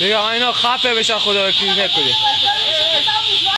بگم اینا خفه بشن خدا رو کیز نکنه